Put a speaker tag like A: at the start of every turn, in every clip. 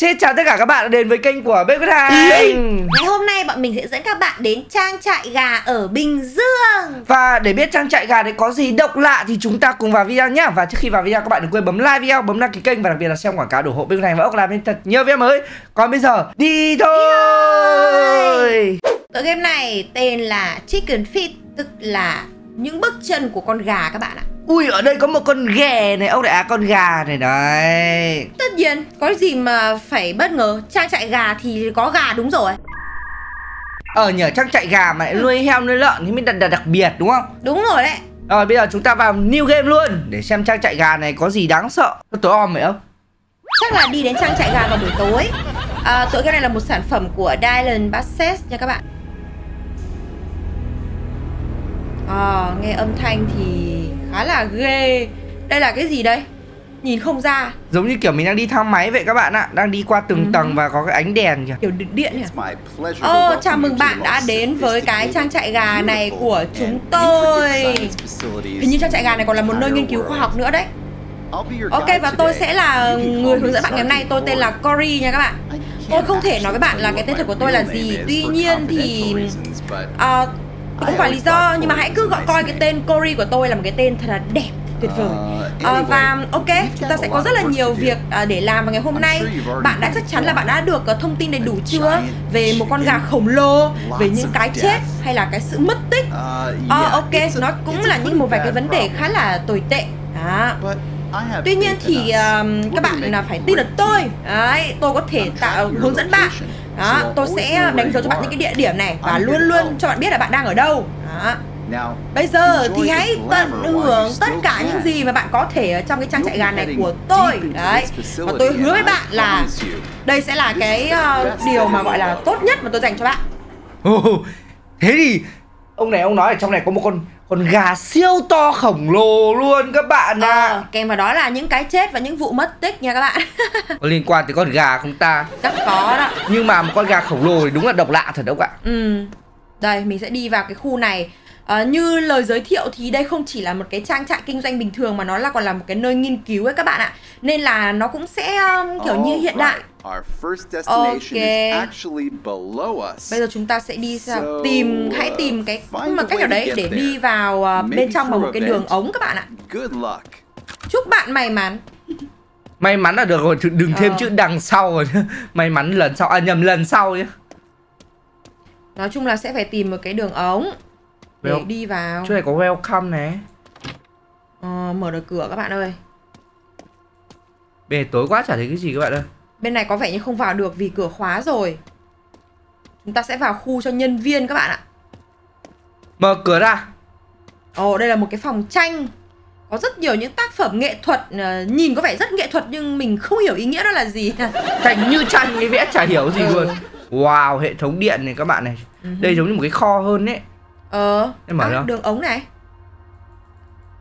A: Xin chào tất cả các bạn đã đến với kênh của Bếp Quyết Hành
B: Ngày hôm nay bọn mình sẽ dẫn các bạn đến trang trại gà ở Bình Dương.
A: Và để biết trang trại gà đấy có gì độc lạ thì chúng ta cùng vào video nhé Và trước khi vào video các bạn đừng quên bấm like video, bấm đăng ký kênh và đặc biệt là xem quảng cáo ủng hộ Bếp Quyết Hành và ốc làm nên thật nhiều video mới. Còn bây giờ đi thôi.
B: Tựa game này tên là Chicken Feet Tức là những bước chân của con gà các bạn ạ.
A: Ui ở đây có một con ghè này. Ông á con gà này đấy.
B: Tất nhiên có gì mà phải bất ngờ. Trang trại gà thì có gà đúng rồi.
A: Ở nhờ trang trại gà mà lại nuôi heo nuôi lợn thì mới đặc, đặc, đặc biệt đúng không?
B: Đúng rồi đấy.
A: Rồi bây giờ chúng ta vào new game luôn Để xem trang trại gà này có gì đáng sợ. Có tối om vậy không?
B: Chắc là đi đến trang trại gà vào buổi tối. À, Tựa game này là một sản phẩm của Dylan Bassett nha các bạn à, Nghe âm thanh thì khá là ghê. Đây là cái gì đây? Nhìn không ra.
A: Giống như kiểu mình đang đi thang máy vậy các bạn ạ. Đang đi qua từng ừ. tầng và có cái ánh đèn kìa.
B: Kiểu điện nhỉ Ồ, oh, chào mừng bạn đã đến với cái trang trại gà này của chúng tôi. Hình như trang trại gà này còn là một nơi nghiên cứu khoa học nữa đấy. Ok và tôi sẽ là người hướng dẫn bạn ngày hôm nay. Tôi tên là Cory. Nha các bạn. Tôi không thể nói với bạn là cái tên thật của tôi là gì. Tuy nhiên thì uh, cũng phải lý do nhưng mà hãy cứ gọi coi cái tên Cory của tôi là một cái tên thật là đẹp tuyệt vời. À, và ok chúng ta sẽ có rất là nhiều việc à, để làm vào ngày hôm nay. bạn đã chắc chắn là bạn đã được uh, thông tin đầy đủ chưa? về một con gà khổng lồ về những cái chết hay là cái sự mất tích. À, ok nó cũng là những một vài cái vấn đề khá là tồi tệ. Đó. Tuy nhiên thì uh, các bạn là phải tin được tôi. Đấy, tôi có thể tạo hướng dẫn bạn đó tôi sẽ đánh dấu cho bạn những cái địa điểm này và luôn luôn cho bạn biết là bạn đang ở đâu. Đó. Bây giờ thì hãy tận hưởng tất cả những gì mà bạn có thể ở trong cái trang trại gà này của tôi. Đấy. Và tôi hứa với bạn là đây sẽ là cái uh, điều mà gọi là tốt nhất mà tôi dành cho bạn.
A: Oh, Thế thì ông này ông nói ở trong này có một con con gà siêu to khổng lồ luôn các bạn ạ. À.
B: kèm vào đó là những cái chết và những vụ mất tích nha các bạn.
A: Có liên quan tới con gà không ta?
B: Chắc có đó.
A: Nhưng mà một con gà khổng lồ thì đúng là độc lạ thật đâu ạ
B: ừ. Đây mình sẽ đi vào cái khu này. À, như lời giới thiệu thì đây không chỉ là một cái trang trại kinh doanh bình thường mà nó là còn là một cái nơi nghiên cứu ấy các bạn ạ. Nên là nó cũng sẽ um, kiểu như hiện đại Our first destination okay. is actually below us. Bây giờ chúng ta sẽ đi sao? So, tìm hãy tìm cái mà cách nào đấy để đi vào uh, bên trong bằng một cái đường ống các bạn ạ. Good luck. Chúc bạn may mắn.
A: May mắn là được rồi, đừng thêm ờ. chữ đằng sau rồi. May mắn lần sau à nhầm lần sau nhé.
B: Nói chung là sẽ phải tìm một cái đường ống để well, đi vào.
A: Chỗ này có welcome này.
B: Ờ, mở được cửa các bạn ơi.
A: Bề tối quá chả thấy cái gì các bạn ơi.
B: Bên này có vẻ như không vào được vì cửa khóa rồi. Chúng ta sẽ vào khu cho nhân viên các bạn ạ.
A: Mở cửa ra.
B: Ồ đây là một cái phòng tranh. Có rất nhiều những tác phẩm nghệ thuật uh, Nhìn có vẻ rất nghệ thuật nhưng mình không hiểu ý nghĩa đó là gì.
A: Tranh như tranh cái vẽ chả hiểu gì ừ. luôn. Wow hệ thống điện này các bạn này. -huh. Đây giống như một cái kho hơn đấy
B: Ờ. Em mở à, đường ống này.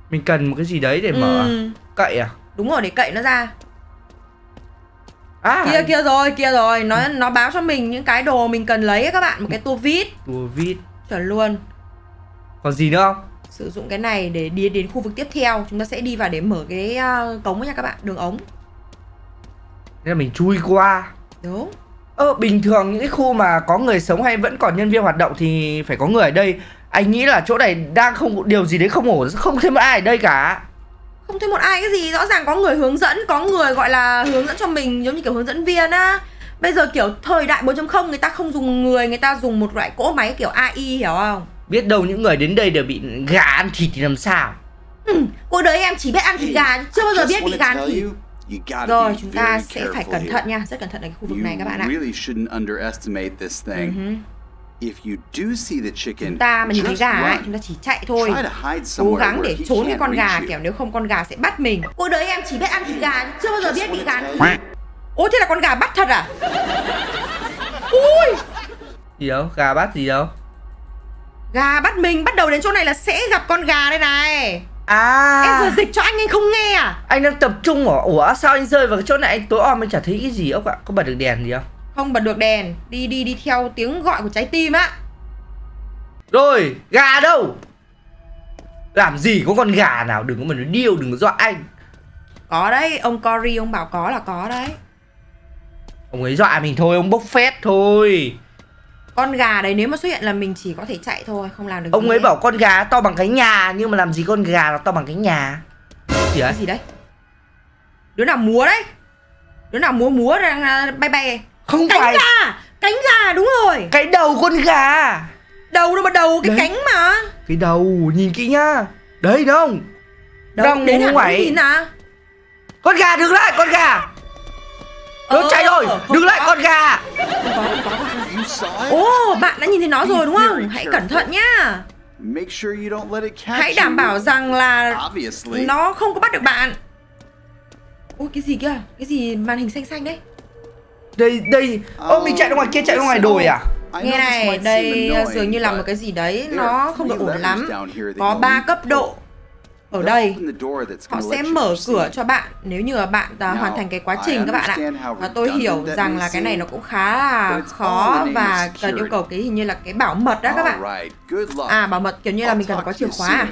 A: Mình cần một cái gì đấy để mở ừ. Cậy à?
B: Đúng rồi để cậy nó ra à, kia kia rồi kia rồi. Nó nó báo cho mình những cái đồ mình cần lấy các bạn. Một cái tua vít.
A: Tua vít.
B: Chuẩn luôn.
A: Còn gì nữa không?
B: Sử dụng cái này để đi đến khu vực tiếp theo. Chúng ta sẽ đi vào để mở cái uh, cống nha các bạn. Đường ống.
A: Nên là mình chui qua.
B: Đúng.
A: Ơ bình thường những cái khu mà có người sống hay vẫn còn nhân viên hoạt động thì phải có người ở đây. Anh nghĩ là chỗ này đang không điều gì đấy không ổn không thêm ai ở đây cả
B: không thấy một ai cái gì rõ ràng có người hướng dẫn có người gọi là hướng dẫn cho mình giống như kiểu hướng dẫn viên á. Bây giờ kiểu thời đại 4.0 người ta không dùng người người ta dùng một loại cỗ máy kiểu AI hiểu không?
A: Biết đâu những người đến đây đều bị gà ăn thịt thì làm sao?
B: Ừ, cuộc đời em chỉ biết ăn thịt gà chưa bao giờ biết bị gà ăn thịt. rồi chúng ta sẽ phải cẩn thận nha rất cẩn thận ở khu vực này các bạn ạ. Chúng ta mà nhìn thấy gà ấy, chúng ta chỉ chạy thôi. Cố gắng để trốn cái con gà Kẻo nếu không con gà sẽ bắt mình. Cuộc đời em chỉ biết ăn thịt gà Chưa bao giờ biết bị gà. Ôi thế là con gà bắt thật à? Ui!
A: Gì đâu, gà bắt gì đâu?
B: Gà bắt mình, bắt đầu đến chỗ này là sẽ gặp con gà đây này.
A: À.
B: Em vừa dịch cho anh anh không nghe à?
A: Anh đang tập trung ở Ủa sao anh rơi vào cái chỗ này? Anh tối om anh chả thấy cái gì. Ốc ạ Có bật được đèn gì không
B: không bật được đèn. Đi đi đi theo tiếng gọi của trái tim á.
A: Rồi gà đâu? Làm gì có con gà nào Đừng có mà nói điêu đừng có dọa anh.
B: Có đấy Ông Cory ông bảo có là có đấy.
A: Ông ấy dọa mình thôi, ông bốc phét thôi.
B: Con gà đấy nếu mà xuất hiện là mình chỉ có thể chạy thôi, không làm được
A: Ông ấy bảo con gà to bằng cái nhà Nhưng mà làm gì con gà nó to bằng cái nhà?
B: Gì Cái gì đấy? Đứa nào múa đấy? Đứa nào múa múa đang bay bay
A: Không
B: cánh
A: phải.
B: gà Cánh gà đúng rồi.
A: Cái đầu con gà.
B: Đầu đâu mà đầu cái đấy. cánh mà.
A: Cái đầu nhìn kỹ nhá. Đấy đúng không?
B: Đâu, Đang đến hẳn nhìn à
A: Con gà đứng lại con gà. Nó chạy rồi. Đứng lại con gà.
B: Ồ bạn đã nhìn thấy nó rồi đúng không? Hãy cẩn thận nhá. Hãy đảm bảo rằng là Nó không có bắt được bạn. Ôi cái gì kia Cái gì màn hình xanh xanh đấy
A: Đây đây. Ô mình chạy ra ngoài kia chạy ra ngoài đồi à?
B: Nghe này, đây dường như là một cái gì đấy Nó không được ổn lắm. Có 3 cấp độ. Ở đây. họ sẽ mở cửa cho bạn. Nếu như bạn uh, hoàn thành cái quá trình các bạn ạ và tôi hiểu rằng là cái này nó cũng khá là khó và cần yêu cầu cái hình như là cái bảo mật đó các bạn. À bảo mật kiểu như là mình cần phải có chìa khóa à?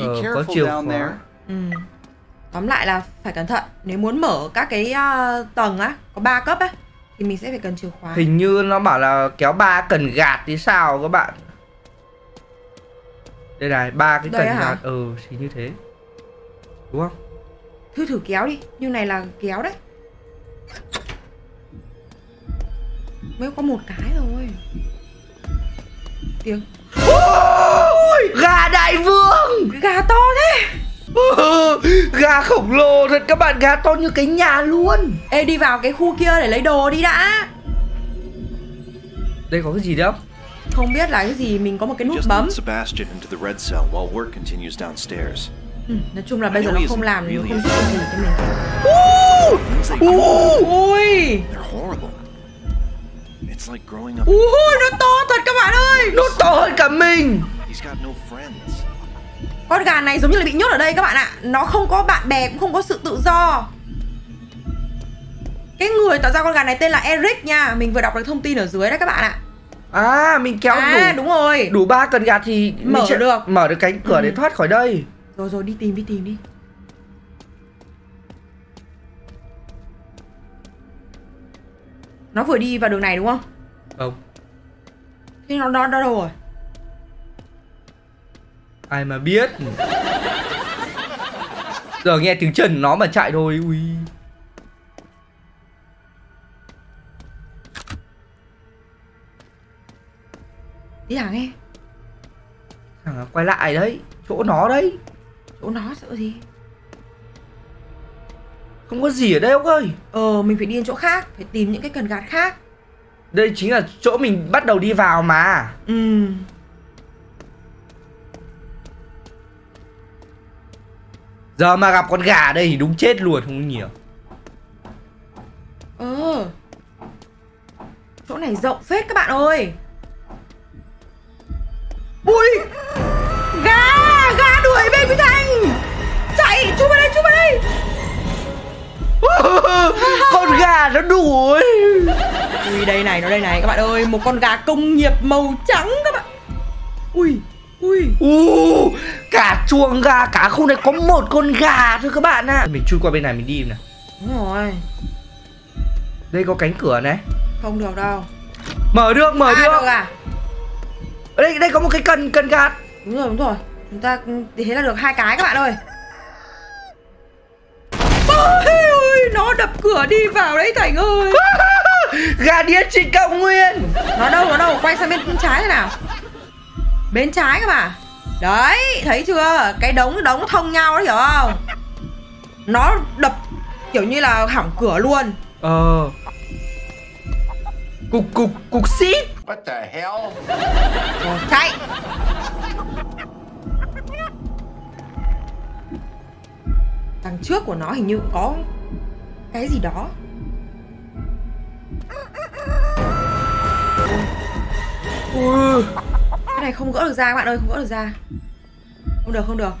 A: ờ, có chìa khóa.
B: ừ. tóm lại là phải cẩn thận nếu muốn mở các cái uh, tầng á có 3 cấp á thì mình sẽ phải cần chìa khóa.
A: Hình như nó bảo là kéo ba cần gạt thì sao các bạn? Đây này ba cái cần gạt ừ thì như thế. Đúng không?
B: Thử thử kéo đi như này là kéo đấy. Mới có một cái thôi. Tiếng.
A: Ôi, gà đại vương!
B: Gà to thế
A: gà khổng lồ thật các bạn gà to như cái nhà luôn.
B: Ê đi vào cái khu kia để lấy đồ đi đã.
A: Đây có cái gì đấy không?
B: Không biết là cái gì mình có một cái nút bấm.
C: Sebastian into the red cell while work continues downstairs.
B: Ừ, nói chung là bây giờ nó không làm nó không giúp được gì cho
A: mình.
B: Ui. Ui nó to thật các bạn ơi.
A: Nó to hơn cả mình
B: con gà này giống như là bị nhốt ở đây các bạn ạ. Nó không có bạn bè cũng không có sự tự do. Cái người tạo ra con gà này tên là Eric nha. Mình vừa đọc được thông tin ở dưới đấy các bạn ạ.
A: À mình kéo
B: à, đủ đúng rồi.
A: Đủ ba cần gạt thì
B: mở được.
A: Mở được cánh cửa ừ. để thoát khỏi đây.
B: Rồi rồi đi tìm đi tìm đi. Nó vừa đi vào đường này đúng không?
A: Không.
B: Thế nó, nó, nó đâu rồi?
A: Ai mà biết? Giờ nghe tiếng chân nó mà chạy thôi Ui.
B: Đi thẳng nghe
A: Thằng quay lại đấy Chỗ nó đấy.
B: Chỗ nó sợ gì?
A: Không có gì ở đây ông ơi.
B: Ờ mình phải đi đến chỗ khác Phải tìm những cái cần gạt khác.
A: Đây chính là chỗ mình bắt đầu đi vào mà.
B: Ừ
A: Giờ mà gặp con gà đây thì đúng chết luôn không nhiều.
B: Ờ. Chỗ này rộng phết các bạn ơi. Ui! Gà! Gà đuổi bên Quý Thành Chạy Chú vào đây chú vào đây!
A: Con gà nó đuổi.
B: Ui đây này nó đây này. Các bạn ơi Một con gà công nghiệp màu trắng các bạn. Ui Ui.
A: Uh, Cả chuồng gà Cả khu này có một con gà thôi các bạn ạ. À. Mình chui qua bên này mình đi nè
B: Đúng rồi.
A: Đây có cánh cửa này.
B: Không được đâu.
A: Mở được mở à, được,
B: được à?
A: ở đây đây có một cái cần cần gạt.
B: Đúng rồi đúng rồi. Chúng ta thế là được hai cái các bạn ơi. Ôi nó đập cửa đi vào đấy thành ơi.
A: Gà đĩa trên cao nguyên.
B: Nó đâu nó đâu? Quay sang bên trái thế nào bên trái các bạn đấy thấy chưa? Cái đống đống thông nhau đấy hiểu không? Nó đập kiểu như là hỏng cửa luôn.
A: Ờ. Cục cục cục xít.
C: What the hell?
B: Rồi, chạy. Đằng trước của nó hình như có Cái gì đó.
A: Ui.
B: Cái này không gỡ được ra các bạn ơi Không gỡ được ra. Không được không được.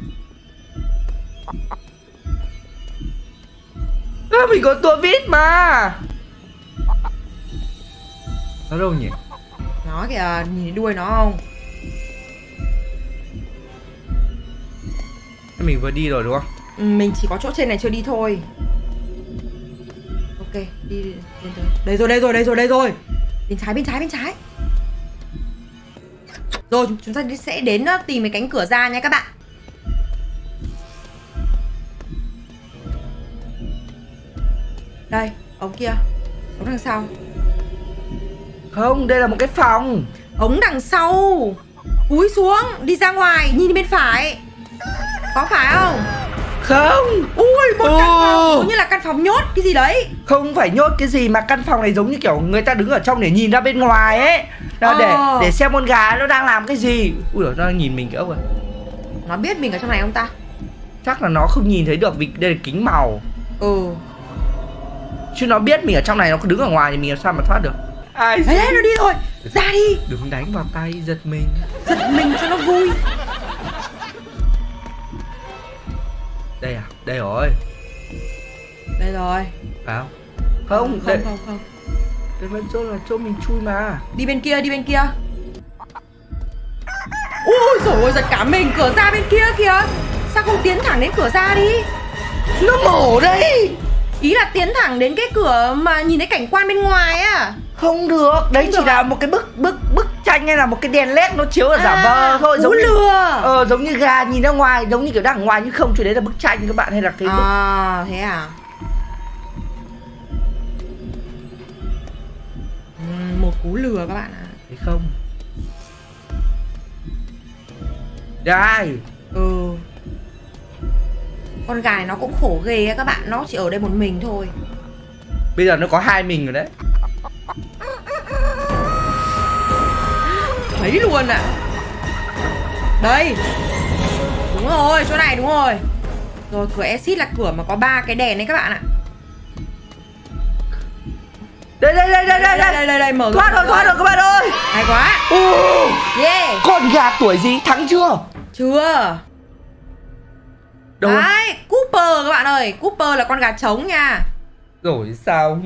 A: À, Mình có tua vít mà. Nó đâu nhỉ?
B: Nó kìa nhìn đuôi nó không?
A: Mình vừa đi rồi đúng không?
B: Ừ, mình chỉ có chỗ trên này chưa đi thôi. Ok đi đến tới. Đây rồi đây rồi đây rồi đây rồi. Bên trái bên trái bên trái rồi chúng ta sẽ đến ờ, tìm cái cánh cửa ra nha các bạn. Đây, ống kia. Ống đằng sau.
A: Không, đây là một cái phòng.
B: Ống đằng sau. Cúi xuống, đi ra ngoài, nhìn bên phải. Có phải không?
A: Không.
B: Ui, một căn phòng giống như là căn phòng nhốt cái gì đấy?
A: Không phải nhốt cái gì mà căn phòng này giống như kiểu người ta đứng ở trong để nhìn ra bên ngoài ấy. Đó,
B: ờ.
A: để để xem con gà nó đang làm cái gì. Ui nó đang nhìn mình kìa ông ơi
B: Nó biết mình ở trong này không ta?
A: Chắc là nó không nhìn thấy được vì đây là kính màu.
B: Ừ.
A: Chứ nó biết mình ở trong này nó cứ đứng ở ngoài thì mình làm sao mà thoát được. Ai
B: Đấy, đấy nó đi rồi. Ra đi.
A: Đừng đánh vào tay giật mình.
B: Giật mình cho nó vui
A: Đây à, đây rồi.
B: Đây rồi.
A: Phải không? Không,
B: không,
A: đây,
B: không, không.
A: đây vẫn chỗ là chỗ mình chui mà.
B: Đi bên kia, đi bên kia. Ui dồi ôi, giật cả mình. Cửa ra bên kia kìa. Sao không tiến thẳng đến cửa ra đi?
A: Nó mổ đây.
B: Ý là tiến thẳng đến cái cửa mà nhìn thấy cảnh quan bên ngoài á.
A: Không được, đấy
B: Không
A: chỉ
B: được
A: là
B: à?
A: một cái bức bức bức tranh hay là một cái đèn led nó chiếu giả
B: À,
A: vờ thôi giống như
B: lừa.
A: ờ giống như gà nhìn ra ngoài giống như kiểu đang ngoài nhưng không chứ đấy là bức tranh các bạn hay là cái bức
B: À thế à? Một cú lừa các bạn ạ.
A: Thấy không? Đây.
B: Ừ. Con gà này nó cũng khổ ghê các bạn Nó chỉ ở đây một mình thôi.
A: Bây giờ nó có hai mình rồi đấy
B: Thấy luôn ạ. Đây. Đúng rồi, chỗ này đúng rồi. Rồi cửa exit là cửa mà có ba cái đèn đấy các bạn ạ.
A: Đây đây đây đây đây
B: đây, đây,
A: đây
B: đây, đây mở
A: thoát rồi thoát rồi các bạn ơi.
B: Hay quá.
A: Ồ,
B: Yeah.
A: Con gà tuổi gì? Thắng chưa?
B: Chưa.
A: Đâu?
B: Đấy, Cooper các bạn ơi. Cooper là con gà trống nha.
A: Rồi sao?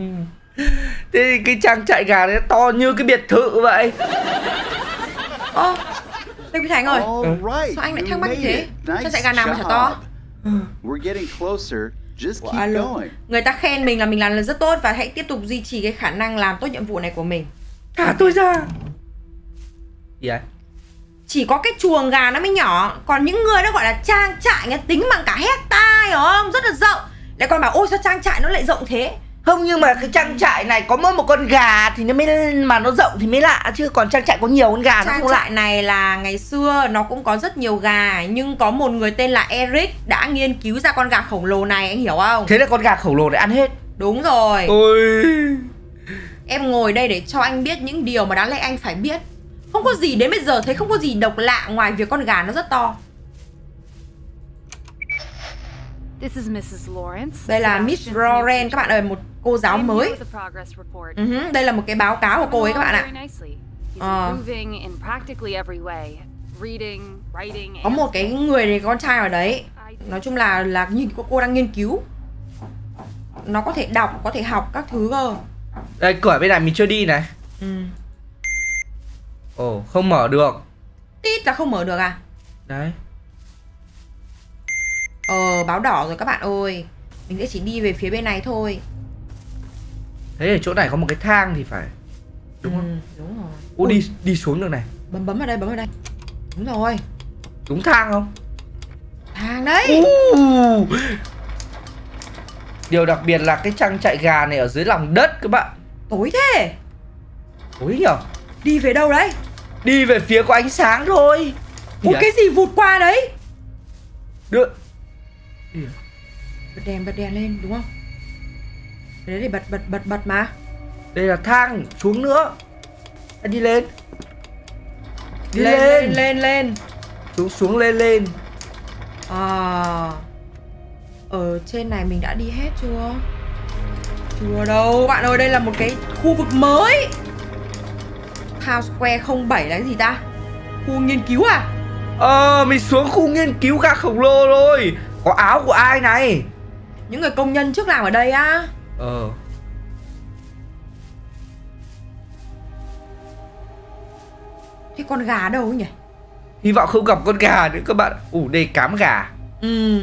A: Thế cái trang trại gà đấy to như cái biệt thự vậy
B: Ô Lê Quý Thành ơi
C: right,
B: Sao anh lại thắc mắc như thế
C: it.
B: Sao
C: Nice
B: chạy gà nào mà chả to.
C: We're getting closer. Just keep
B: alo.
C: going.
B: Người ta khen mình là mình làm là rất tốt Và hãy tiếp tục duy trì cái khả năng làm tốt nhiệm vụ này của mình
A: thả tôi ra gì ấy
B: Chỉ có cái chuồng gà nó mới nhỏ Còn những người nó gọi là trang trại nghe tính bằng cả hecta hiểu không Rất là rộng Lại còn bảo ôi sao trang trại nó lại rộng thế
A: Không nhưng mà cái trang trại này có mỗi một con gà thì nó mới mà nó rộng thì mới lạ chứ còn trang trại có nhiều con gà nó
B: Trang
A: không lạ.
B: trại này là ngày xưa nó cũng có rất nhiều gà Nhưng có một người tên là Eric đã nghiên cứu ra con gà khổng lồ này anh hiểu không
A: Thế là con gà khổng lồ để ăn hết.
B: Đúng rồi
A: Ôi.
B: Em ngồi đây để cho anh biết những điều mà đáng lẽ anh phải biết Không có gì đến bây giờ thấy không có gì độc lạ ngoài việc con gà nó rất to Đây là Miss
D: new
B: các bạn ơi, một cô giáo mới hứ, Đây là một cái báo cáo của cô ấy các bạn ạ
D: Very nicely. He's
B: Ờ.
D: improving in practically every way. Reading, writing,
B: Có
D: and
B: một cái người này con trai ở đấy Nói chung là là như cô, cô đang nghiên cứu Nó có thể đọc, có thể học các thứ cơ
A: Đây cửa bên này mình chưa đi này.
B: ừ.
A: Ồ, không mở được.
B: Tít là không mở được à
A: Đấy.
B: Ờ báo đỏ rồi các bạn ơi Mình sẽ chỉ đi về phía bên này thôi
A: Thế ở chỗ này có một cái thang thì phải. Đúng không?
B: ừ, Đúng rồi
A: Ô đi đi xuống được này.
B: Bấm bấm vào đây, bấm vào đây Đúng rồi
A: Đúng thang không?
B: Thang đấy
A: Uh. Điều đặc biệt là cái trang trại gà này ở dưới lòng đất các bạn.
B: Tối thế
A: Ôi nhở.
B: Đi về đâu đấy
A: Đi về phía có ánh sáng thôi.
B: Ủa cái gì vụt qua đấy
A: Được.
B: Bật đèn bật đèn lên đúng không Cái đấy để bật bật bật bật mà
A: Đây là thang, xuống nữa. Đi lên. Đi
B: lên
A: lên.
B: lên lên lên
A: Xuống xuống lên lên.
B: À Ở trên này mình đã đi hết chưa Chưa đâu Bạn ơi đây là một cái khu vực mới Town Square 07 là cái gì ta Khu nghiên cứu à
A: Ờ, mình xuống khu nghiên cứu gà khổng lồ rồi. Có áo của ai này?
B: Những người công nhân trước làm ở đây á.
A: Ờ.
B: Thế con gà đâu nhỉ?
A: Hy vọng không gặp con gà nữa các bạn. Ủ đây cám gà.
B: Ừ.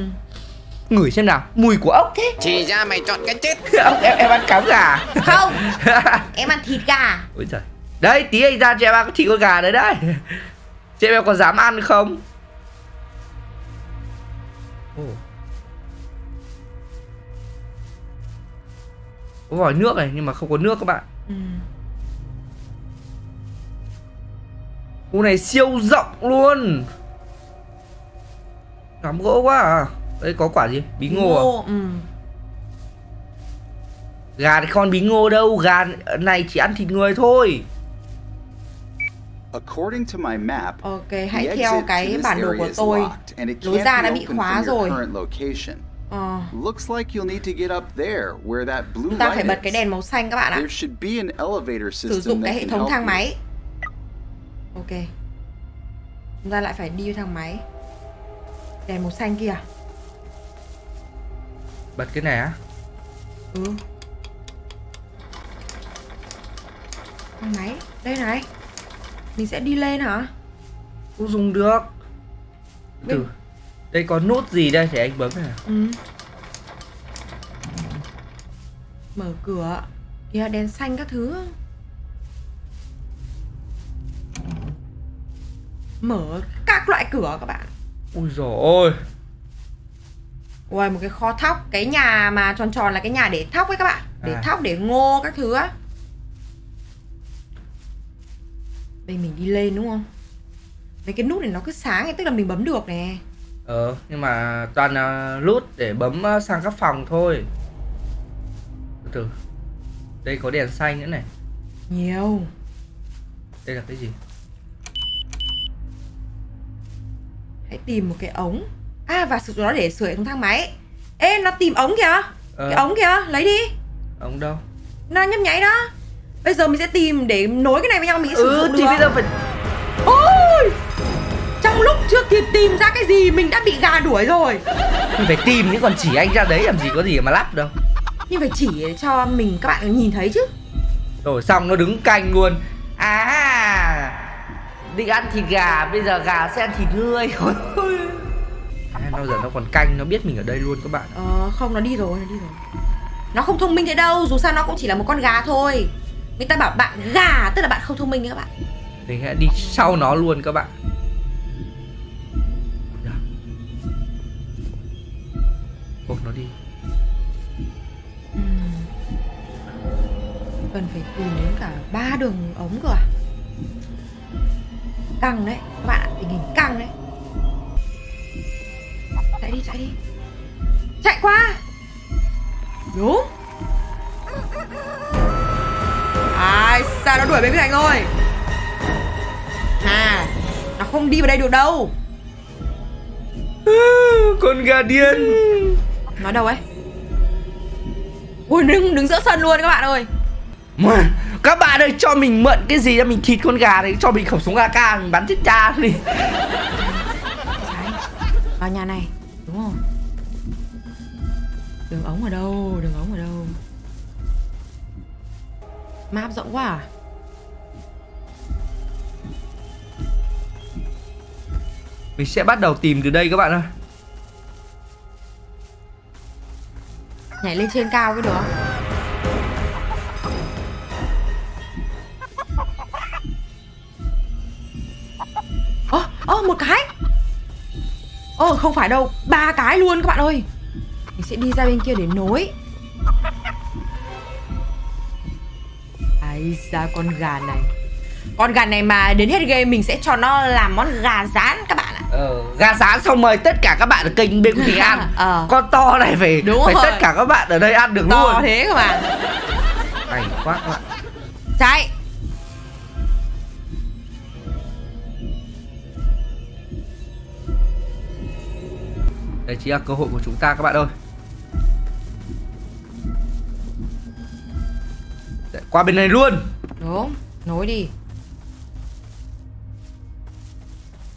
A: Ngửi xem nào Mùi của ốc thế.
E: Chỉ ra mày chọn cái chết.
A: Em, em, em ăn cám gà.
B: Không Em ăn thịt gà.
A: Ôi trời Đấy tí anh ra cho em ăn thịt con gà đấy đấy. Chị em còn dám ăn không oh. Có vòi nước này nhưng mà không có nước các bạn
B: ừ.
A: Khu này siêu rộng luôn Cắm gỗ quá à Đây có quả gì? Bí ngô, ngô
B: à? ừ.
A: Gà thì con bí ngô đâu Gà này chỉ ăn thịt người thôi
F: According to my map,
B: ok, hãy theo cái bản đồ của tôi. Lối ra đã bị khóa rồi.
F: Uh. Looks like you'll need to get up there where that blue
B: Chúng ta phải bật cái đèn màu xanh các bạn ạ.
F: There should be an elevator system
B: Sử dụng cái hệ thống thang máy. Ok. Chúng ta lại phải đi thang máy. Đèn màu xanh kìa.
A: Bật cái này á?
B: Ừ. Thang máy, đây này. Mình sẽ đi lên hả?
A: Không dùng được. Từ. Đây có nút gì đây? Để anh bấm này
B: ừ. mở cửa. Kìa đèn xanh các thứ. Mở các loại cửa các bạn.
A: Ui dồi ôi.
B: Ui một cái kho thóc. Cái nhà mà tròn tròn là cái nhà để thóc ấy các bạn. Để à. thóc để ngô các thứ á Đây mình đi lên đúng không? Mấy cái nút này nó cứ sáng ấy Tức là mình bấm được nè.
A: Ờ, nhưng mà toàn là nút để bấm ờ, sang các phòng thôi. Từ từ. Đây có đèn xanh nữa này.
B: Nhiều.
A: Đây là cái gì?
B: Hãy tìm một cái ống. À và sử dụng nó để sửa hệ thống thang máy. Ê nó tìm ống kìa. Ờ. Cái ống kìa, lấy đi.
A: Ống đâu?
B: Nó nhấp nháy đó Bây giờ mình sẽ tìm để nối cái này với nhau mình sẽ sử
A: ừ,
B: dụng
A: thì
B: được
A: bây giờ phải
B: Ôi! Trong lúc chưa kịp tìm ra cái gì mình đã bị gà đuổi rồi.
A: Mình phải tìm chứ còn chỉ anh ra đấy làm gì có gì mà lắp đâu
B: Nhưng phải chỉ cho mình các bạn nhìn thấy chứ.
A: Rồi xong nó đứng canh luôn. À Định ăn thịt gà Bây giờ gà sẽ ăn thịt ngươi. Nó giờ nó còn canh Nó biết mình ở đây luôn các bạn.
B: Ờ không nó đi rồi Nó đi rồi. Nó không thông minh thế đâu Dù sao nó cũng chỉ là một con gà thôi Người ta bảo bạn gà Tức là bạn không thông minh các bạn.
A: Mình hãy đi sau nó luôn các bạn. Buộc nó đi.
B: Ừ. cần phải tìm đến cả ba đường ống cơ à? Căng đấy các bạn ạ tình hình căng đấy. Chạy đi chạy đi. Chạy qua đúng ai sao nó đuổi bên thành rồi à nó không đi vào đây được đâu.
A: Con gà điên.
B: Nói đâu ấy? Ui đứng, đứng giữa sân luôn các bạn ơi.
A: Mà, Các bạn ơi cho mình mượn cái gì ra mình thịt con gà đấy Cho mình khẩu súng AK mình bắn chết cha đi.
B: Vào nhà này Đúng không? Đường ống ở đâu Đường ống ở đâu Map rộng quá à?
A: Mình sẽ bắt đầu tìm từ đây các bạn ơi.
B: Nhảy lên trên cao cái được. Ơ, ơ một cái. Ơ không phải đâu ba cái luôn các bạn ơi. Mình sẽ đi ra bên kia để nối ra con gà này. Con gà này mà đến hết game mình sẽ cho nó làm món gà rán các bạn ạ.
A: Ờ, Gà rán xong mời tất cả các bạn ở kênh bên mình ăn. Ờ. Con to này phải Đúng phải rồi. tất cả các bạn ở đây ăn được
B: to
A: luôn.
B: To thế các bạn
A: Hay quá các bạn.
B: Chạy.
A: Đây chính là cơ hội của chúng ta các bạn ơi. Qua bên này luôn
B: Đúng, nối đi.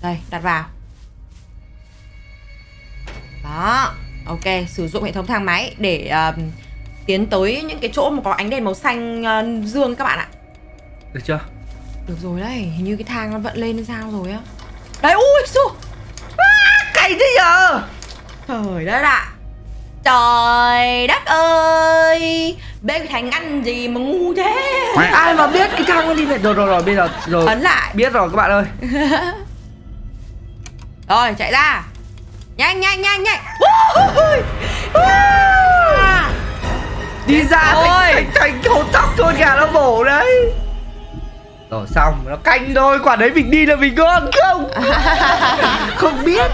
B: Đây, đặt vào. Đó Ok, sử dụng hệ thống thang máy để uh, tiến tới những cái chỗ mà có ánh đèn màu xanh uh, dương các bạn ạ.
A: Được chưa?
B: Được rồi đấy, hình như cái thang nó vận lên hay sao rồi á. Đấy, ui xu
A: à, Cày thế giờ
B: Trời đất ạ. Trời đất ơi Bên Thành ăn gì mà ngu thế?
A: Ai mà biết cái thằng đi này Rồi rồi rồi bây giờ rồi.
B: Ấn lại.
A: Biết rồi các bạn ơi.
B: Rồi chạy ra. Nhanh nhanh nhanh nhanh.
A: Đi ra
B: Ôi.
A: thành thành hột tóc thôi gà nó bổ đấy. Rồi xong Nó canh thôi. Quả đấy mình đi là mình ngon không? Không biết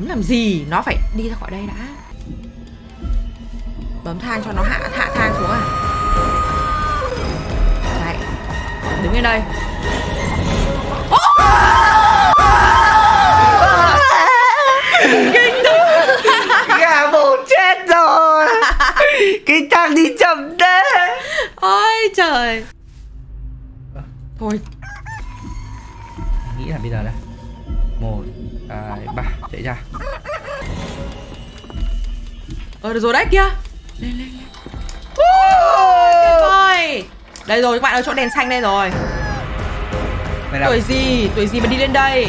B: Bấm làm gì Nó phải đi ra khỏi đây đã. Bấm thang cho nó hạ hạ thang xuống à. Chạy Đứng lên đây.
A: Gà bổ chết rồi. Cái thằng đi chậm thế.
B: Ôi trời. Thôi.
A: Nghĩ là bây giờ đây. Một Hai ba Chạy ra
B: Ờ được rồi đấy kia. Lên lên lên. Rồi Đây rồi các bạn ơi chỗ đèn xanh đây rồi. Tuổi gì? Tuổi gì mà đi lên đây?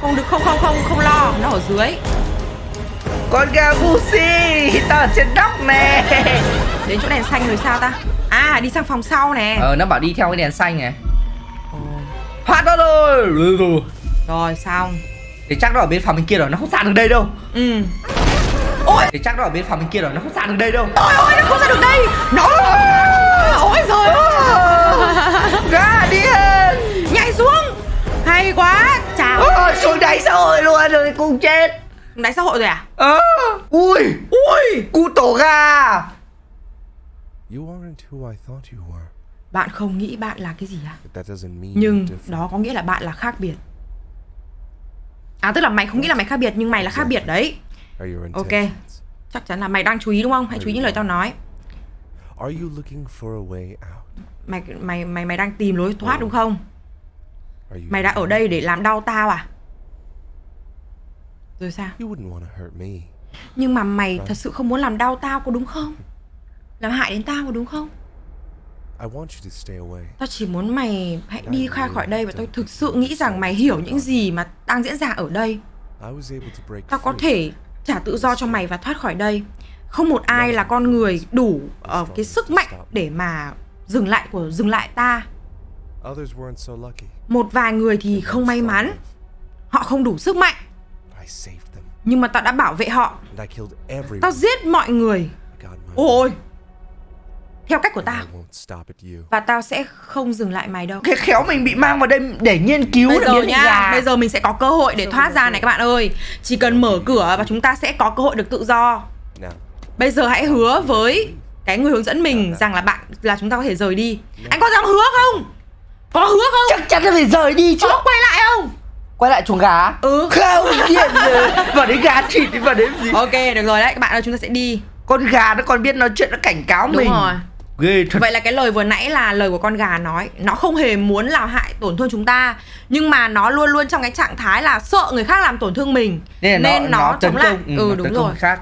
B: Không được không không không không lo. Nó ở dưới.
A: Con gà Busi Tao ở trên nóc nè.
B: Đến chỗ đèn xanh rồi sao ta? À đi sang phòng sau nè.
A: Ờ nó bảo đi theo cái đèn xanh này Phát nó rồi.
B: Rồi xong
A: Thì chắc nó ở bên phòng bên kia rồi Nó không ra được đây đâu.
B: Ừ.
A: Thì chắc nó ở bên phòng bên kia rồi Nó không ra được đây đâu.
B: Ôi ôi nó không ra được đây. Nó Ôi rồi
A: Gà đi lên
B: Nhảy xuống. Hay quá. Chào.
A: Ôi, xuống đáy xã hội luôn rồi cùng chết.
B: Đáy xã hội rồi à?
A: Ờ. Ui!
B: Ui!
A: Cu tổ gà.
E: You aren't who I thought you were,
B: Bạn không nghĩ bạn là cái gì à? Nhưng đó có nghĩa là bạn là khác biệt À tức là mày không nghĩ là mày khác biệt Nhưng mày là khác biệt đấy. Ok. Chắc chắn là mày đang chú ý đúng không? Hãy chú ý những lời tao nói? Mày mày mày mày đang tìm lối thoát đúng không? Mày đã ở đây để làm đau tao à? Rồi sao. Nhưng mà mày thật sự không muốn làm đau tao có đúng không? Làm hại đến tao có đúng không
E: I want you to stay away.
B: Tao chỉ muốn mày hãy đi khai khỏi đây Và tôi thực sự nghĩ rằng mày hiểu những gì mà đang diễn ra ở đây. Tao có thể trả tự do cho mày và thoát khỏi đây. Không một ai là con người đủ ở cái sức mạnh để mà dừng lại của dừng lại ta. Một vài người thì không may mắn. Họ không đủ sức mạnh. Nhưng mà tao đã bảo vệ họ. Tao giết mọi người. Ôi Theo cách của tao. Và tao sẽ không dừng lại mày đâu.
A: Cái khéo mình bị mang vào đây để nghiên cứu
B: Bây
A: để
B: giờ nha,
A: gà.
B: bây giờ mình sẽ có cơ hội để thoát ra này các bạn ơi. Chỉ cần mở cửa và chúng ta sẽ có cơ hội được tự do. Bây giờ hãy hứa với cái người hướng dẫn mình rằng là bạn là chúng ta có thể rời đi. Anh có dám hứa không? Có hứa không?
A: Chắc chắn là phải rời đi chứ.
B: Có quay lại không?
A: Quay lại chuồng gà?
B: Ừ.
A: Không điện rồi Vào đấy gà thịt thì vào đấy gì?
B: Ok, được rồi đấy, các bạn ơi chúng ta sẽ đi.
A: Con gà nó còn biết nói chuyện nó cảnh cáo
B: Đúng
A: mình.
B: rồi
A: Ghê thật.
B: Vậy là cái lời vừa nãy là lời của con gà nói Nó không hề muốn làm hại tổn thương chúng ta Nhưng mà nó luôn luôn trong cái trạng thái là sợ người khác làm tổn thương mình.
A: Nên, là nó, nó, tấn
B: chống lại.
A: công
B: Ừ
A: nó
B: đúng rồi.
A: người khác.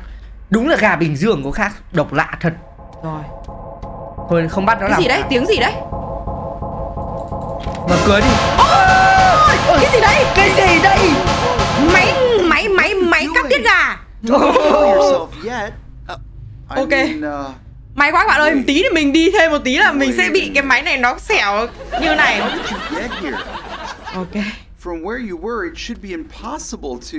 A: Đúng là gà Bình Dương có khác Độc lạ thật.
B: Rồi.
A: Thôi không bắt nó
B: Cái
A: làm
B: gì đấy? Tiếng gì đấy?
A: Mở cửa đi.
B: Ôi, Cái gì đấy?
A: Cái gì đây
B: Máy máy máy máy cắt tiết gà.
F: Don't
B: May quá các bạn ơi, một tí thì mình đi thêm một tí là mình sẽ bị cái máy này nó xẻo như này? Ok.
F: From where you were, it should be impossible to.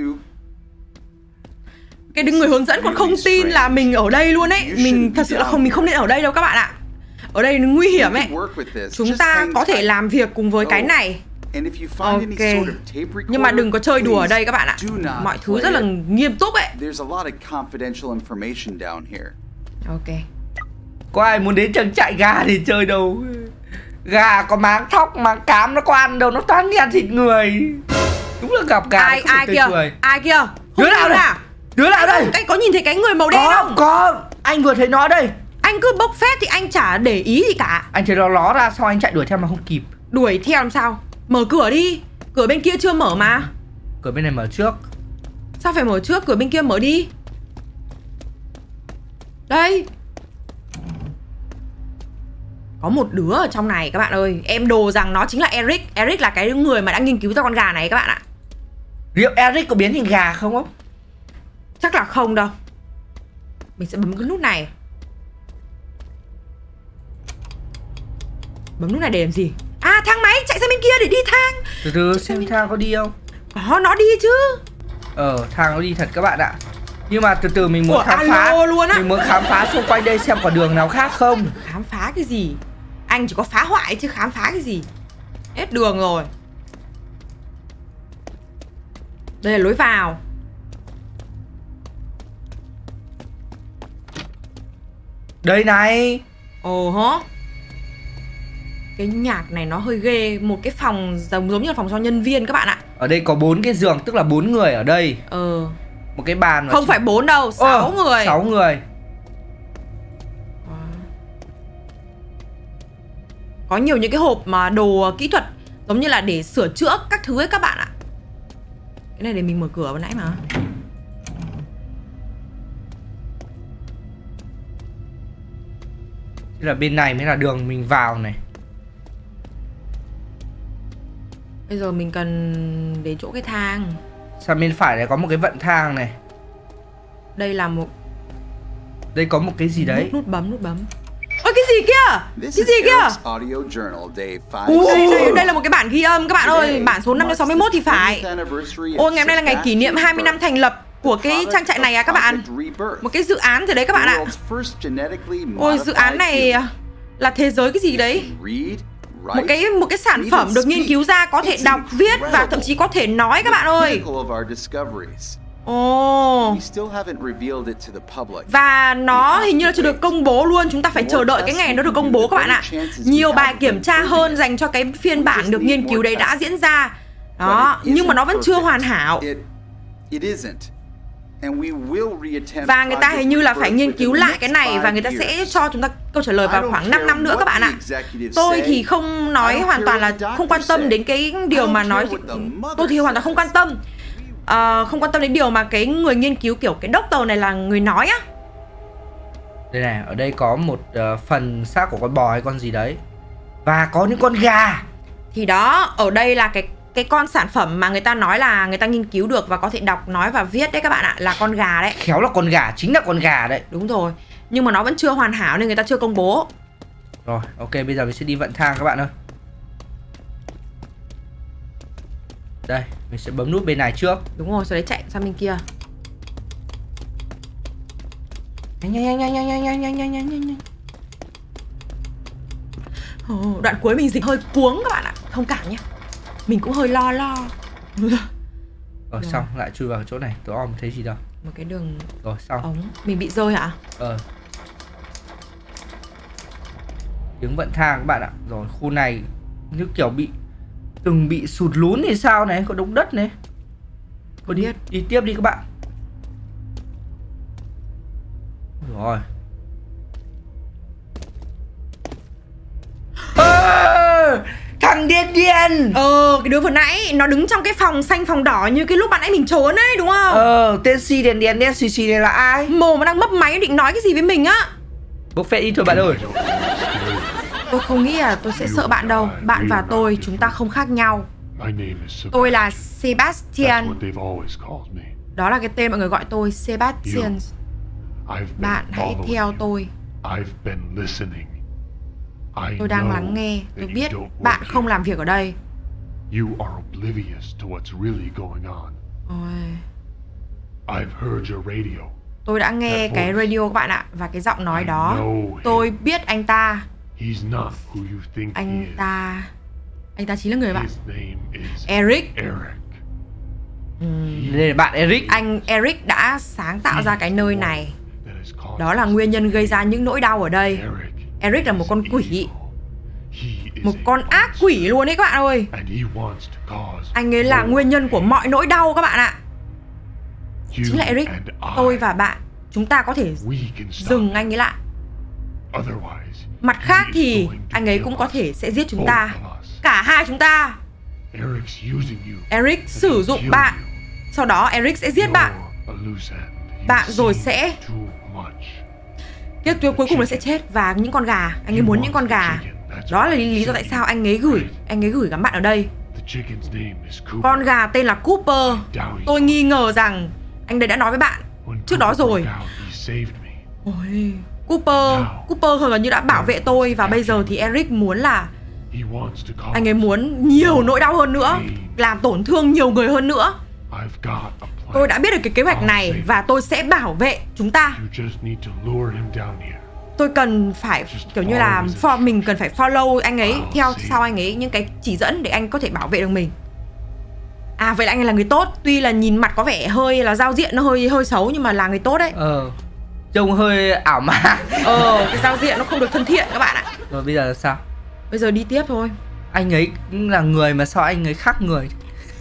B: Cái người hướng dẫn còn không tin là mình ở đây luôn ấy. Mình thật sự là không mình không nên ở đây đâu các bạn ạ. Ở đây nó nguy hiểm ấy. Chúng ta có thể làm việc cùng với cái
F: Oh.
B: này. Ok. Nhưng mà đừng có chơi đùa ở đây các bạn ạ. Mọi thứ rất là nghiêm túc ấy. Ok
A: Có ai muốn đến trang trại gà thì chơi đâu. Gà có máng thóc máng cám nó có ăn đâu Nó toàn đi ăn thịt người. Đúng là gặp gà
B: Ai ai kia?
A: cười.
B: Ai kia?
A: Đứa nào đây?
B: à?
A: Đứa nào đây?
B: Anh có nhìn thấy cái người màu đen
A: Có
B: không?
A: có. Anh vừa thấy nó đây.
B: Anh cứ bốc phét thì anh chả để ý gì cả.
A: Anh thấy nó ló ra Sau anh chạy đuổi theo mà không kịp?
B: Đuổi theo làm sao? Mở cửa đi. Cửa bên kia chưa mở mà.
A: Cửa bên này mở trước.
B: Sao phải mở trước? Cửa bên kia mở đi. Đây có một đứa ở trong này các bạn ơi. Em đồ rằng nó chính là Eric. Eric là cái người mà đã nghiên cứu ra con gà này các bạn ạ.
A: Liệu Eric có biến thành gà không không
B: chắc là không đâu. Mình sẽ bấm cái nút này. Bấm nút này để làm gì? À thang máy chạy sang bên kia để đi thang.
A: Từ từ xem thang có đi không?
B: Có nó đi chứ.
A: Ờ thang nó đi thật các bạn ạ. Nhưng mà từ từ mình muốn
B: Ủa,
A: khám phá
B: luôn á.
A: mình muốn khám phá xung quanh đây xem có đường nào khác không?
B: Khám phá cái gì anh chỉ có phá hoại chứ khám phá cái gì. Hết đường rồi. Đây là lối vào.
A: Đây này.
B: Ồ hả cái nhạc này nó hơi ghê. Một cái phòng giống giống như là phòng cho nhân viên các bạn ạ.
A: Ở đây có bốn cái giường tức là bốn người ở đây.
B: Ờ.
A: Một cái bàn
B: không
A: chỉ-
B: phải bốn đâu sáu
A: Ờ,
B: người.
A: sáu người
B: có nhiều những cái hộp mà đồ kỹ thuật giống như là để sửa chữa các thứ ấy các bạn ạ. Cái này để mình mở cửa vừa nãy mà.
A: Thế là bên này mới là đường mình vào này.
B: Bây giờ mình cần đến chỗ cái thang.
A: Sang bên phải này có một cái vận thang này.
B: Đây là một
A: đây có một cái gì đấy?
B: Nút nút bấm nút bấm gì kia?
F: This
B: cái gì kia?
F: Eric's audio journal, day
A: Ủa?
F: 5.
B: đây, đây, đây là một cái bản ghi âm. Các bạn ơi bản số 561 thì phải. ôi ngày hôm nay là ngày kỷ niệm 20 năm thành lập của cái trang trại này à các bạn? Một cái dự án từ đấy các bạn ạ? Ôi dự án này là thế giới cái gì đấy? một cái một cái sản phẩm được nghiên cứu ra có thể đọc viết và thậm chí có thể nói các bạn ơi ồ. Và nó hình như là chưa được công bố luôn. Chúng ta phải chờ đợi cái ngày nó được công bố các bạn ạ. nhiều bài kiểm tra hơn dành cho cái phiên bản được nghiên cứu đấy đã diễn ra. Đó nhưng mà nó vẫn chưa hoàn hảo. Và người ta hình như là phải nghiên cứu lại cái này và người ta sẽ cho chúng ta câu trả lời vào khoảng 5 năm nữa các bạn ạ. tôi thì không nói hoàn toàn là không quan tâm đến cái điều mà nói tôi thì hoàn toàn không quan tâm Ờ, không quan tâm đến điều mà cái người nghiên cứu kiểu cái doctor này là người nói á.
A: Đây này ở đây có một ờ, phần xác của con bò hay con gì đấy. Và có những con gà.
B: Thì đó ở đây là cái cái con sản phẩm mà người ta nói là người ta nghiên cứu được và có thể đọc nói và viết đấy các bạn ạ là con gà đấy.
A: Khéo là con gà chính là con gà đấy.
B: Đúng rồi nhưng mà nó vẫn chưa hoàn hảo nên người ta chưa công bố.
A: Rồi ok bây giờ mình sẽ đi vận thang các bạn ơi đây mình sẽ bấm nút bên này trước.
B: Đúng rồi sau đấy chạy sang bên kia.
A: Nhanh nhanh nhanh nhanh nhanh nhanh nhanh nhanh nhanh nhanh nhanh.
B: Ồ, đoạn cuối mình dịch hơi cuống các bạn ạ. Thông cảm nhé. Mình cũng hơi lo lo.
A: Rồi. xong lại chui vào chỗ này. Tôi om thấy gì đâu.
B: Một cái đường
A: rồi xong.
B: ống. Mình bị rơi hả?
A: Ờ. Tiếng vận thang các bạn ạ. Rồi khu này như kiểu bị từng bị sụt lún thì sao này? Có đống đất này. Thôi đi, đi tiếp đi các bạn. Rồi. Ơ, thằng điên điên.
B: Ờ cái đứa vừa nãy nó đứng trong cái phòng xanh phòng đỏ như cái lúc bạn nãy mình trốn ấy đúng không?
A: Ờ tên si đèn đèn đen xì xì này là ai?
B: Mồm nó đang mấp máy định nói cái gì với mình á.
A: Bốc phét đi thôi bạn ơi
B: tôi không nghĩ là tôi sẽ sợ bạn đâu. Bạn và tôi chúng ta không khác nhau. Tôi là
E: Sebastian.
B: Đó là cái tên mọi người gọi tôi Sebastian. Bạn hãy theo tôi. Tôi đang lắng nghe. Tôi biết bạn không làm việc ở đây. Ôi, tôi đã nghe cái radio các bạn ạ và cái giọng nói đó. tôi biết anh ta
E: He's not who you think he
B: anh
E: is.
B: ta anh ta chính là người bạn.
E: His name is
B: Eric.
E: Eric.
A: đây là bạn Eric.
B: Anh Eric đã sáng tạo ra cái nơi này. đó là nguyên nhân gây ra những nỗi đau ở đây.
E: Eric.
B: Eric là một con quỷ. một con ác quỷ luôn đấy các bạn ơi. Anh ấy là nguyên nhân của mọi nỗi đau các bạn ạ. Chính là Eric tôi và bạn chúng ta có thể dừng anh ấy lại mặt khác thì anh ấy cũng có thể sẽ giết chúng ta cả hai chúng ta Eric sử dụng bạn sau đó Eric sẽ giết bạn Bạn rồi sẽ-
E: kết thúc
B: Kết cuối cùng là sẽ chết và những con gà, anh ấy muốn những con gà. Đó là lý do tại sao anh ấy gửi, anh ấy gửi gắm bạn ở đây. Con gà tên là Cooper. Tôi nghi ngờ rằng anh ấy đã nói với bạn trước đó rồi. Ôi, Cooper, Cooper gần như đã bảo vệ tôi và bây giờ thì Eric muốn là anh ấy muốn nhiều nỗi đau hơn nữa, làm tổn thương nhiều người hơn nữa. Tôi đã biết được cái kế hoạch này và tôi sẽ bảo vệ chúng ta. Tôi cần phải kiểu như là for mình cần phải follow anh ấy theo sau anh ấy những cái chỉ dẫn để anh có thể bảo vệ được mình. À vậy là anh ấy là người tốt, tuy là nhìn mặt có vẻ hơi là giao diện nó hơi hơi xấu nhưng mà là người tốt đấy.
A: Ờ. Trông hơi ảo ma.
B: Ờ, cái giao diện nó không được thân thiện các bạn ạ.
A: Rồi bây giờ là sao?
B: Bây giờ đi tiếp thôi.
A: Anh ấy là người mà sao anh ấy khác người?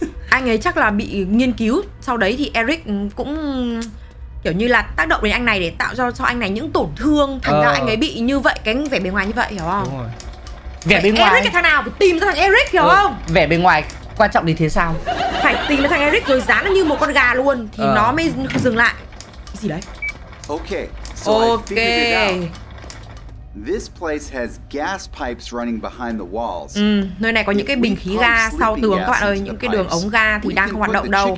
B: anh ấy chắc là bị nghiên cứu sau đấy thì Eric cũng kiểu như là tác động đến anh này để tạo cho cho anh này những tổn thương thành ờ. ra anh ấy bị như vậy cái vẻ bề ngoài như vậy hiểu không Đúng rồi.
A: vẻ bề ngoài
B: Eric cái thằng nào phải tìm ra thằng Eric hiểu ừ. không
A: vẻ bề ngoài quan trọng đến thế sao
B: phải tìm ra thằng Eric rồi dán nó như một con gà luôn thì ờ. nó mới dừng lại cái gì đấy
F: ok so
B: ok
F: This place has gas pipes running behind the walls.
B: Ừ, nơi này có những cái bình khí ga sau tường các bạn những cái đường ống ga thì đang không hoạt động đâu.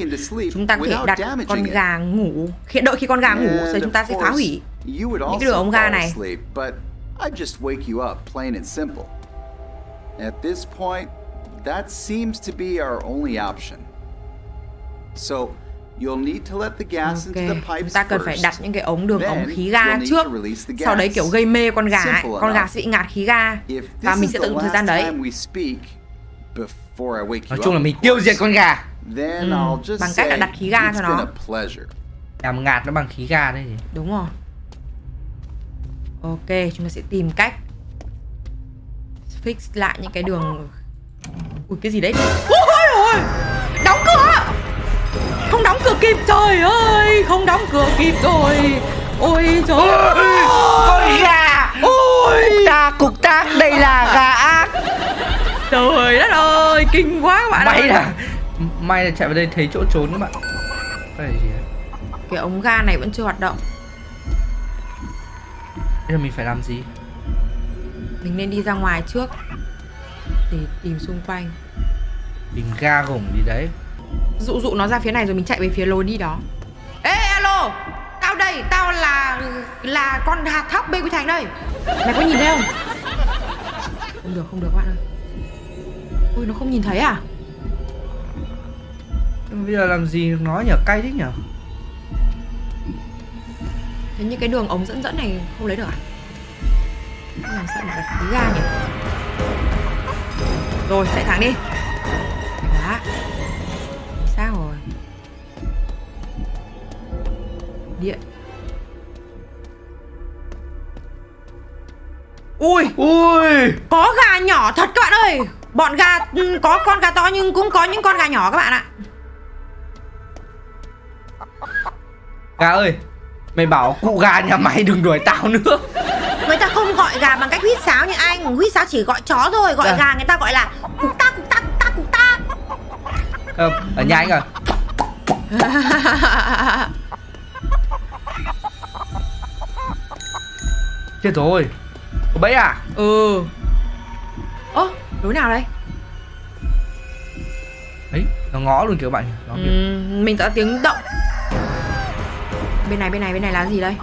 B: Chúng ta có thể đặt con gà ngủ, khi đợi khi con gà ngủ rồi chúng ta sẽ phá hủy những cái đường ống ga này.
F: I just wake you up, plain and simple. At this point, that seems to be our only option. So,
B: Okay. Chúng ta cần phải đặt những cái ống đường ống khí ga trước. Sau đấy kiểu gây mê con gà ấy. Con gà sẽ bị ngạt khí ga. Và mình sẽ tận dụng thời gian đấy.
A: Nói chung là mình tiêu diệt con gà.
B: ừ, Bằng cách là đặt khí ga cho nó.
A: Làm ngạt nó bằng khí ga đấy
B: Đúng rồi. Ok, chúng ta sẽ tìm cách Fix lại những cái đường Ui, cái gì đấy? Ôi ôi Đóng cửa không đóng cửa kịp trời ơi Không đóng cửa kịp rồi. Ôi trời ơi.
A: Con gà. Ôi. Ta cục tác Đây là gà ác.
B: Trời đất ơi Kinh quá các bạn
A: May ơi. là May là chạy vào đây thấy chỗ trốn các bạn. Cái gì đấy
B: Cái ống ga này vẫn chưa hoạt động.
A: Bây giờ mình phải làm gì?
B: Mình nên đi ra ngoài trước Để tìm xung quanh.
A: Tìm ga gủng gì đấy
B: dụ dụ nó ra phía này rồi mình chạy về phía lối đi đó. Ê alo! Tao đây tao là là con hạt thóc bê quy thành đây. Mày có nhìn thấy không? Không được không được bạn ơi. Ôi nó không nhìn thấy à?
A: Bây giờ làm gì nói nhở cay thế nhở
B: thế như cái đường ống dẫn dẫn này không lấy được à? Làm sao mà đặt khí ga nhỉ? Rồi chạy thẳng đi. Đó điện. Ui!
A: Ui!
B: Có gà nhỏ thật các bạn ơi! Bọn gà ừ, có con gà to nhưng cũng có những con gà nhỏ các bạn ạ.
A: Gà ơi Mày bảo cụ gà nhà mày đừng đuổi tao nữa.
B: Người ta không gọi gà bằng cách huýt sáo như anh Huýt sáo chỉ gọi chó thôi. Gọi à. gà người ta gọi là cục ta cục ta cục ta cục ta.
A: Không, ở nhà anh à Chết rồi. Có bẫy à?
B: Ừ. Ơ lối nào đây?
A: Ấy nó ngõ luôn kìa bạn nó
B: ừ, Mình có tiếng động. Bên này bên này bên này là gì đây?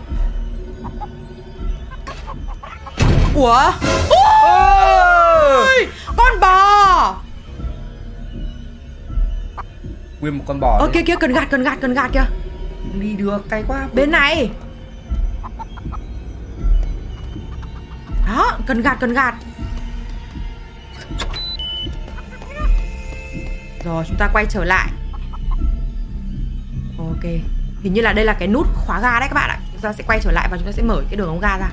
B: Ủa? Ôi! Con bò!
A: Nguyên một con bò
B: Ơ kia kia cần gạt cần gạt cần gạt kìa.
A: Đi được cay quá.
B: Bên này Đó, cần gạt, cần gạt. Rồi, chúng ta quay trở lại. Ok Hình như là đây là cái nút khóa ga đấy các bạn ạ. Chúng ta sẽ quay trở lại và chúng ta sẽ mở cái đường ống ga ra.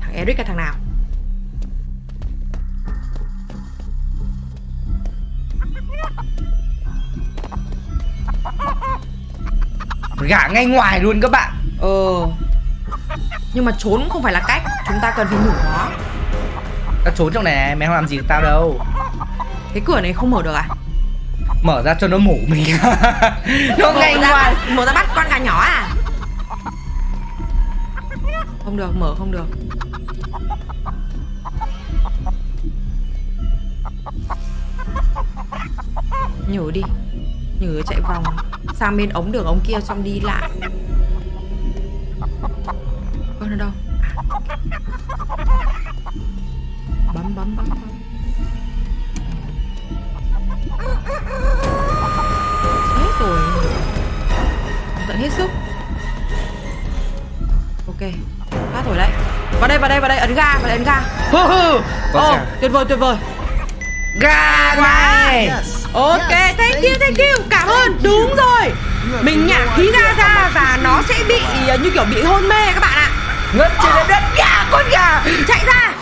B: Thằng Eric là thằng nào?
A: Gã ngay ngoài luôn các bạn.
B: Ờ nhưng mà trốn không phải là cách Chúng ta cần phải nhủ nó
A: Tao trốn trong này mày không làm gì tao đâu.
B: Cái cửa này không mở được à?
A: Mở ra cho nó mổ mình. Nó
B: mở
A: ngay ngoài
B: Mở ra bắt con gà nhỏ à? Không được, mở không được. Nhử đi. Nhử chạy vòng. Sang bên ống đường ống kia xong đi lại Con ở đâu. Bấm bấm bấm bấm. Chết rồi. Tận hết sức. Ok Phát rồi đấy. Vào đây vào đây vào đây. Ấn ga vào đây ấn ga.
A: Có
B: Ồ
A: cả
B: tuyệt vời tuyệt vời.
A: Ga này.
B: Ok, thank you, thank you, cảm ơn, đúng rồi. Mình nhả khí ga ra và nó sẽ bị ờ, như kiểu bị hôn mê các bạn
A: Ngất trên đất đất. Gà con gà.
B: Chạy ra,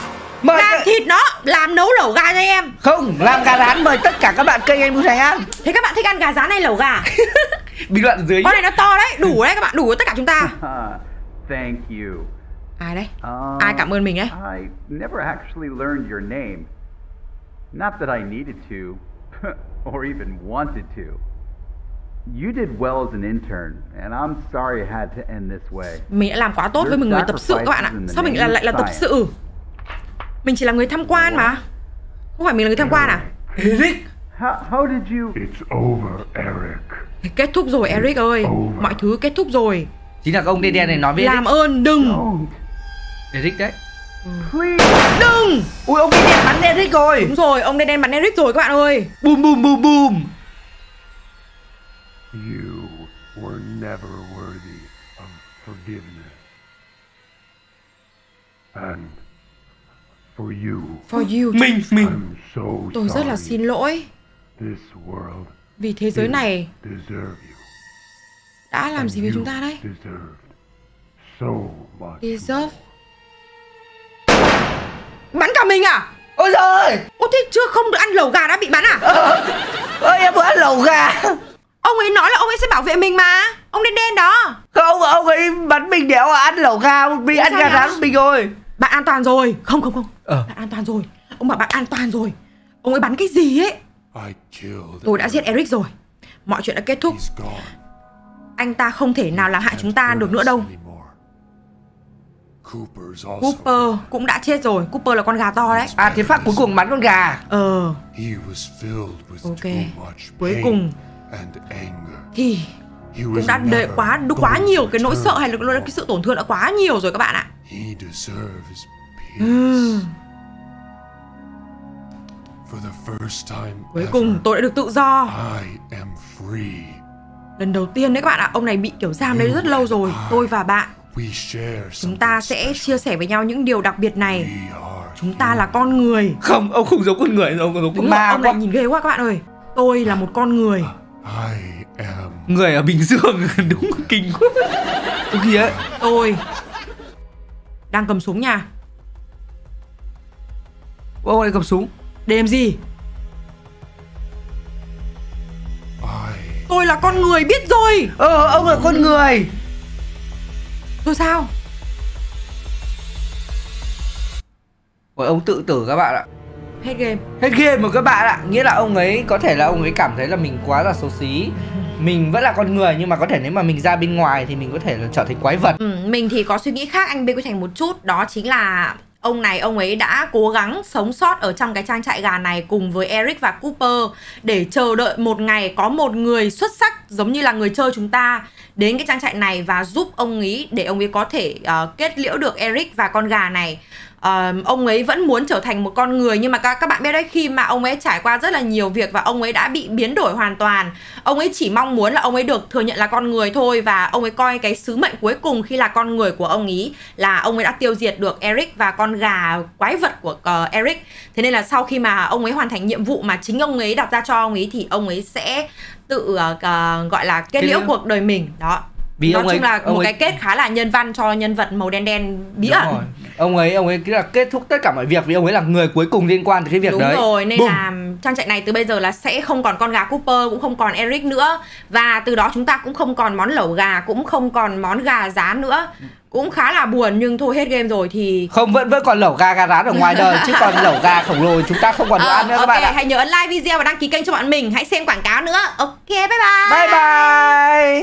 A: Mời
B: làm thịt nó, làm nấu lẩu gà cho em
A: Không, làm gà rán mời tất cả các bạn kênh anh Bưu Thành ăn.
B: Thế các bạn thích ăn gà rán hay lẩu gà?
A: Bình luận dưới.
B: Con này nó to đấy, đủ đấy các bạn, đủ tất cả chúng ta
F: Uh, thank you.
B: Ai đấy?
F: Um,
B: Ai cảm ơn mình đấy?
F: I never actually learned your name. Not that I needed to, or even wanted to. You did well as an intern, and I'm sorry it had to end this way.
B: Mình đã làm quá tốt với một người tập sự các bạn ạ Sao mình lại lại là tập sự? Mình chỉ là người tham quan mà Không phải mình là người tham quan à?
A: Eric.
F: How, how did you?
E: It's over, Eric.
B: Kết thúc rồi Eric ơi Mọi thứ kết thúc rồi
A: Chính là cái ông đen đen này nói với
B: Làm
A: Eric.
B: ơn đừng
F: Don't.
A: Eric đấy.
F: Please.
B: Đừng
A: Ui ông đen đen bắn Eric rồi.
B: Đúng rồi, ông đen đen bắn Eric rồi các bạn ơi
A: Bùm bùm bùm bùm.
E: You were never worthy of forgiveness. And for you,
B: For you
A: Mình mình.
E: I'm so
B: Tôi rất là
E: sorry.
B: xin lỗi
E: This world
B: Vì thế giới này
E: deserve you.
B: đã làm gì với
E: You
B: chúng ta đấy
E: so much.
B: Deserve Bắn cả mình à
A: Ôi giời.
B: Ô thế chưa không được ăn lẩu gà đã bị bắn à
A: Ơi em vừa ăn lẩu gà.
B: Ông ấy nói là ông ấy sẽ bảo vệ mình mà Ông đen đen đó
A: Không ông ấy bắn mình đéo à ăn lẩu gà Mình ăn gà rán mình rồi.
B: Bạn an toàn rồi Không không không
A: Ờ.
B: Bạn an toàn rồi Ông bảo bạn an toàn rồi Ông ấy bắn cái gì ấy. Tôi đã giết Eric rồi Mọi chuyện đã kết thúc. Anh ta không thể nào làm hại chúng ta được nữa đâu. Cooper cũng đã chết rồi Cooper là con gà to đấy
A: À thế phát cuối cùng bắn con gà.
B: Ờ Ok. Cuối cùng. Thì
E: He
B: cũng đã đợi quá
E: going
B: quá nhiều cái nỗi sợ hay là cái sự tổn thương đã quá nhiều rồi các bạn ạ.
E: He deserves
B: Ừ.
E: peace. For the first time
B: Cuối
E: ever,
B: cùng tôi đã được tự do.
E: I am free.
B: Lần đầu tiên đấy các bạn ạ Ông này bị kiểu giam đấy rất lâu rồi Tôi và bạn. Chúng ta sẽ chia sẻ với nhau những điều đặc biệt này.
E: We are
B: Chúng ta là con người.
A: Không ông không giống con người ông giống
B: Đúng
A: con ma
B: ông
A: quá.
B: này nhìn ghê quá các bạn ơi. Tôi là một con người
E: I am
A: Người ở Bình Dương đúng kinh quá. Ông kia
B: Tôi Đang cầm súng nha
A: ông ấy cầm súng.
B: Để làm gì
E: I
B: Tôi là con người biết rồi
A: Ờ ông là con người.
B: Rồi sao
A: Rồi ông tự tử các bạn ạ.
B: Hết game.
A: Hết game rồi các bạn ạ. Nghĩa là ông ấy có thể là ông ấy cảm thấy là mình quá là xấu xí. Mình vẫn là con người nhưng mà có thể nếu mà mình ra bên ngoài thì mình có thể là trở thành quái vật.
B: Ừ, Mình thì có suy nghĩ khác anh Bê Quy Thành một chút. Đó chính là ông này ông ấy đã cố gắng sống sót ở trong cái trang trại gà này cùng với Eric và Cooper để chờ đợi một ngày có một người xuất sắc giống như là người chơi chúng ta đến cái trang trại này và giúp ông ấy để ông ấy có thể ờ, kết liễu được Eric và con gà này. Ờ, ông ấy vẫn muốn trở thành một con người nhưng mà các các bạn biết đấy khi mà ông ấy trải qua rất là nhiều việc và ông ấy đã bị biến đổi hoàn toàn. Ông ấy chỉ mong muốn là ông ấy được thừa nhận là con người thôi và ông ấy coi cái sứ mệnh cuối cùng khi là con người của ông ấy là ông ấy đã tiêu diệt được Eric và con gà quái vật của ờ, Eric. Thế nên là sau khi mà ông ấy hoàn thành nhiệm vụ mà chính ông ấy đặt ra cho ông ấy thì ông ấy sẽ tự ờ, ờ, gọi là kết liễu cuộc đời mình đó.
A: Vì
B: Nói
A: ông ấy-
B: chung là một
A: ấy-
B: cái kết khá là nhân văn cho nhân vật màu đen đen bí
A: Đúng
B: ẩn.
A: rồi. Ông ấy ông ấy là kết thúc tất cả mọi việc vì ông ấy là người cuối cùng liên quan tới cái việc
B: Đúng
A: đấy.
B: rồi, nên
A: Bùm.
B: là trang trại này từ bây giờ là sẽ không còn con gà Cooper, cũng không còn Eric nữa. Và từ đó chúng ta cũng không còn món lẩu gà, cũng không còn món gà rán nữa. Cũng khá là buồn nhưng thôi hết game rồi thì
A: Không vẫn vẫn còn lẩu gà gà rán ở ngoài đời Chứ còn lẩu gà khổng lồ chúng ta không còn
B: Ờ,
A: ăn nữa các
B: ok,
A: bạn ạ.
B: hãy nhớ ấn like video và đăng ký kênh cho bọn mình. Hãy xem quảng cáo nữa. Ok, bye bye.
A: Bye bye